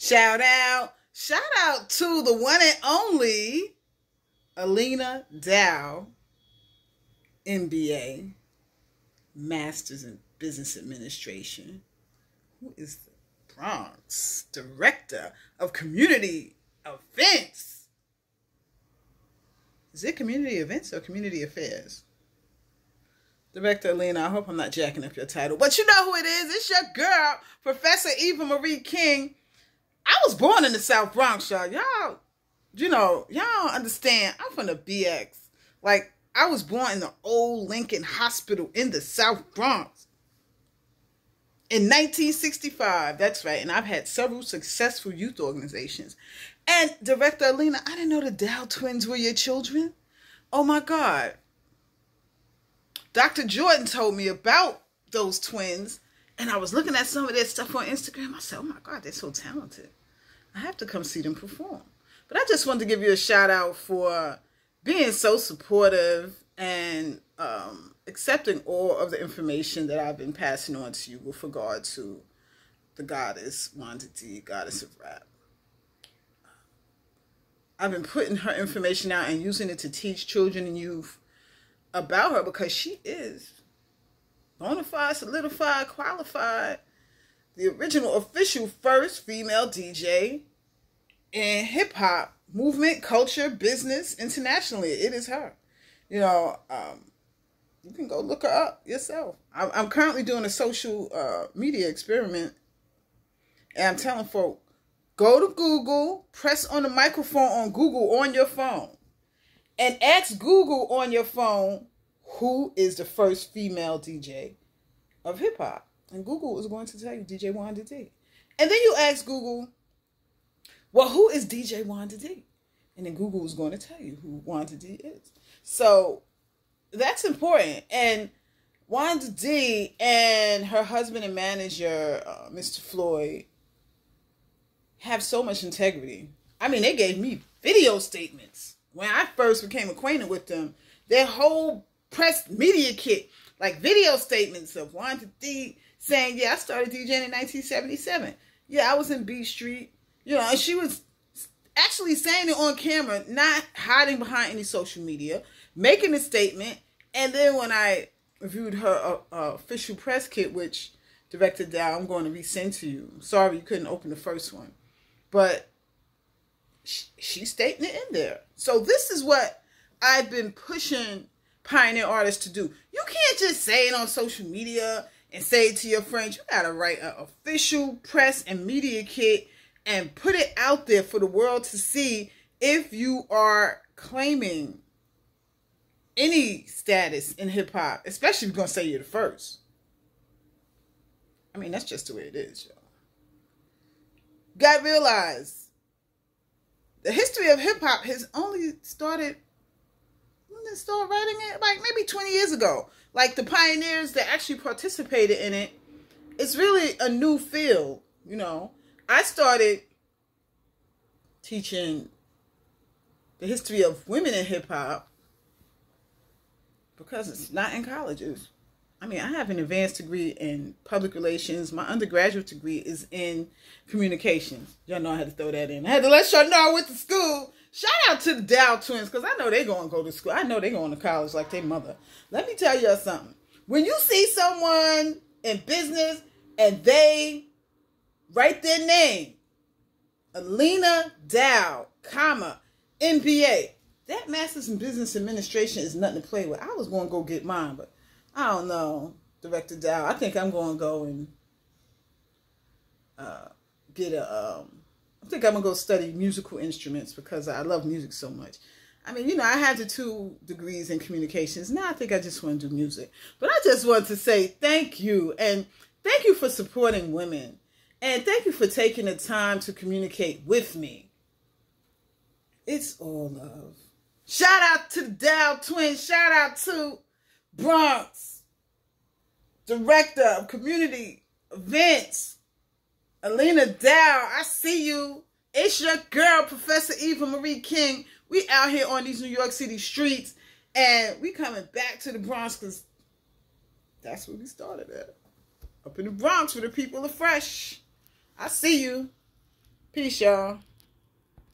Shout out. Shout out to the one and only Alina Dowe, MBA, Masters in Business Administration, who is the Bronx Director of Community Events. Is it community events or community affairs? Director Alina, I hope I'm not jacking up your title, but you know who it is. It's your girl, Professor Eva Marie King. I was born in the South Bronx, y'all. Y'all, you know, y'all understand. I'm from the BX. Like, I was born in the old Lincoln Hospital in the South Bronx. In 1965, that's right. And I've had several successful youth organizations. And Director Alina, I didn't know the Dowe twins were your children. Oh my God. Dr. Jordan told me about those twins, and I was looking at some of their stuff on Instagram. I said, oh my God, they're so talented. I have to come see them perform. But I just wanted to give you a shout out for being so supportive and um, accepting all of the information that I've been passing on to you with regard to the goddess Wanda Dee, goddess of rap. I've been putting her information out and using it to teach children and youth about her because she is bona fide, solidified, qualified, the original official first female DJ in hip hop movement, culture, business internationally. It is her. You know, um, you can go look her up yourself. I'm, I'm currently doing a social uh, media experiment, and I'm telling folk, go to Google, press on the microphone on Google on your phone and ask Google on your phone who is the first female DJ of hip hop. And Google is going to tell you DJ Wanda Dee. And then you ask Google, well, who is DJ Wanda Dee? And then Google is going to tell you who Wanda Dee is. So that's important. And Wanda Dee and her husband and manager, uh, Mr. Floyd, have so much integrity. I mean, they gave me video statements when I first became acquainted with them, their whole press media kit, like video statements of Wanda Dee saying, Yeah, I started DJing in 1977. Yeah, I was in B Street. You know, and she was actually saying it on camera, not hiding behind any social media, making a statement. And then when I reviewed her uh, uh, official press kit, which Director Dowe, I'm going to resend to you. Sorry you couldn't open the first one. But she, she's stating it in there. So this is what I've been pushing pioneer artists to do. You can't just say it on social media and say it to your friends. You got to write an official press and media kit and put it out there for the world to see if you are claiming any status in hip hop, especially if you're to say you're the first. I mean, that's just the way it is, y'all. Got to realize the history of hip hop has only started when start writing it like maybe 20 years ago like the pioneers that actually participated in it it's really a new field you know i started teaching the history of women in hip hop because it's not in colleges I mean, I have an advanced degree in public relations. My undergraduate degree is in communications. Y'all know I had to throw that in. I had to let y'all know I went to school. Shout out to the Dowe twins because I know they're going to go to school. I know they're going to college like their mother. Let me tell y'all something. When you see someone in business and they write their name, Alina Dowe, comma, MBA, that master's in business administration is nothing to play with. I was going to go get mine, but I don't know, Director Dowe. I think I'm going to go and uh, get a. Um, I think I'm gonna go study musical instruments because I love music so much. I mean, you know, I have the two degrees in communications. Now I think I just want to do music. But I just want to say thank you and thank you for supporting women. And thank you for taking the time to communicate with me. It's all love. Shout out to the Dowe twins. Shout out to Bronx, Director of Community Events, Alina Dowe. I see you. It's your girl, Professor Eva Marie King. We out here on these New York City streets, and we coming back to the Bronx because that's where we started at. Up in the Bronx where the people are fresh. I see you. Peace, y'all.